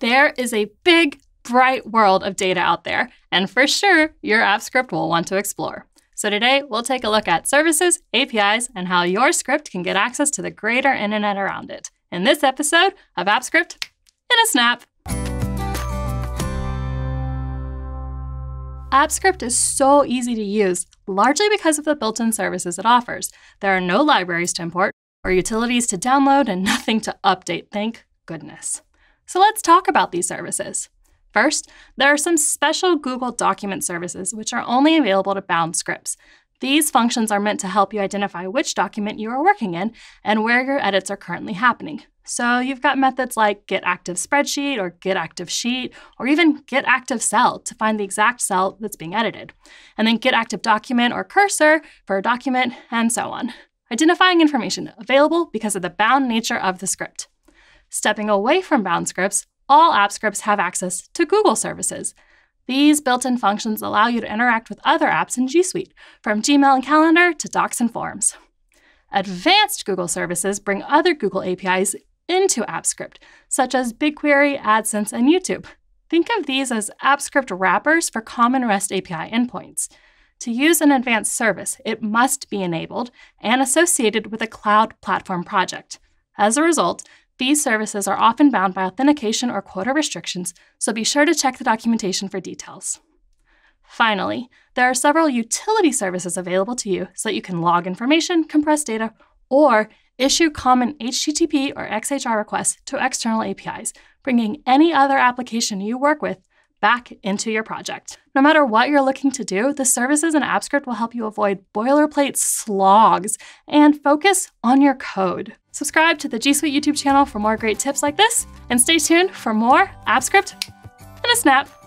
There is a big, bright world of data out there, and for sure, your app script will want to explore. So today, we'll take a look at services, APIs, and how your script can get access to the greater internet around it. In this episode of Apps Script in a Snap. Apps Script is so easy to use, largely because of the built-in services it offers. There are no libraries to import or utilities to download and nothing to update, thank goodness. So let's talk about these services. First, there are some special Google document services which are only available to bound scripts. These functions are meant to help you identify which document you are working in and where your edits are currently happening. So you've got methods like get active spreadsheet or get active sheet or even get active cell to find the exact cell that's being edited. And then get active document or cursor for a document and so on. Identifying information available because of the bound nature of the script. Stepping away from bound scripts, all app scripts have access to Google services. These built-in functions allow you to interact with other apps in G Suite, from Gmail and Calendar to Docs and Forms. Advanced Google services bring other Google APIs into Apps Script, such as BigQuery, AdSense, and YouTube. Think of these as Apps Script wrappers for common REST API endpoints. To use an advanced service, it must be enabled and associated with a cloud platform project. As a result, these services are often bound by authentication or quota restrictions, so be sure to check the documentation for details. Finally, there are several utility services available to you so that you can log information, compress data, or issue common HTTP or XHR requests to external APIs, bringing any other application you work with back into your project. No matter what you're looking to do, the services in Apps Script will help you avoid boilerplate slogs and focus on your code. Subscribe to the G Suite YouTube channel for more great tips like this, and stay tuned for more Apps Script in a snap.